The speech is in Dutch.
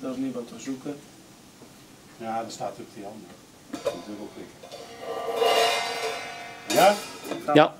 Dat is niet wat we zoeken. Ja, daar staat ook die andere. Dubbelklikken. Ja? Ja.